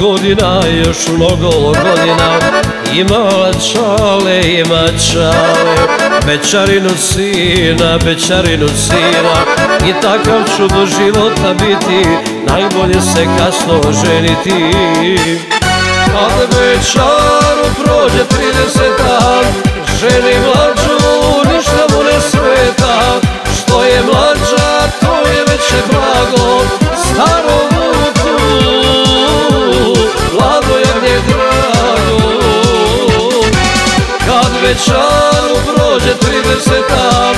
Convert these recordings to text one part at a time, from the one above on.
godina, još mnogo godina. Ima čale, ima čale Bečarinu sina, bečarinu sina. I takav ću do života biti Najbolje se kasno ženiti. Kad bečaru prođe 30 dan Ženi mlađu, Kad večaru prođe 30 dan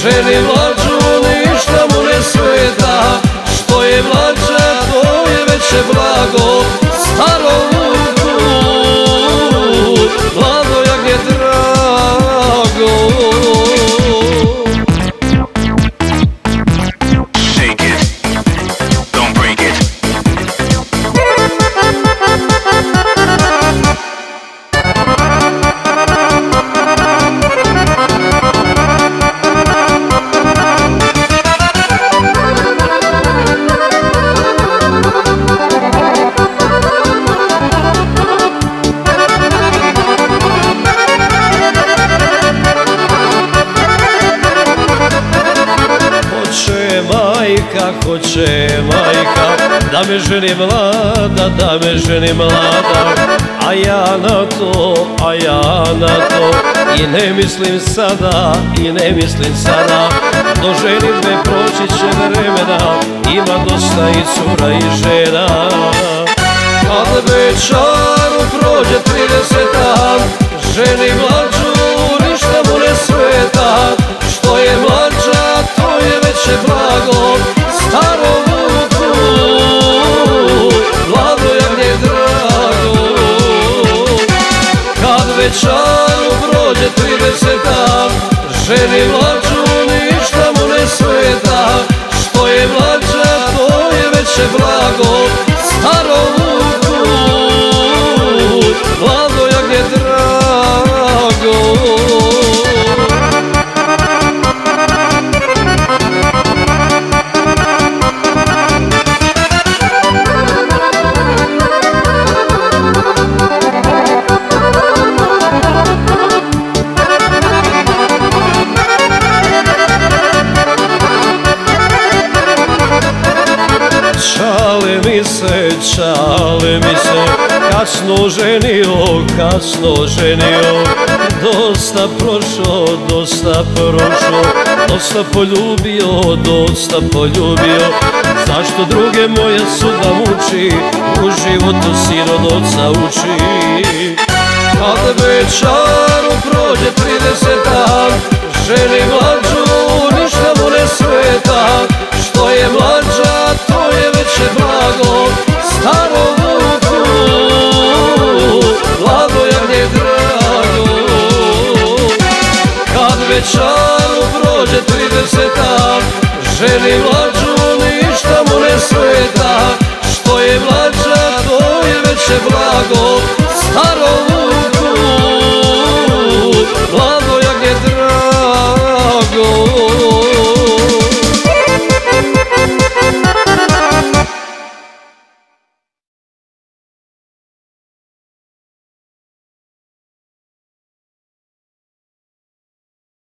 Ženi mlađu, ništa mu majka, hoće majka Da me ženi mlada, da me ženi mlada. A ja na to, a ja na to. I ne mislim sada, i ne mislim sada. Do ženitve proći će vremena Ima dosta i cura i žena. Kad večaru prođe 30 dan Ženi mlađu, Ženi mlađu, ništa mu ne sveta Što je mlađa, to je veće blago se, čale mi se Kasno ženio, kasno ženio Dosta prošao, dosta prošao Dosta poljubio, dosta poljubio. Zašto druge moje suda muči U životu sin od oca uči? Kad večaru prođe 30 dan Ženi mlađu, Kad večaru prođe 30 dan Ženi mlađu, ništa mu ne sveta Što je mlađa, to je veće blago. Starom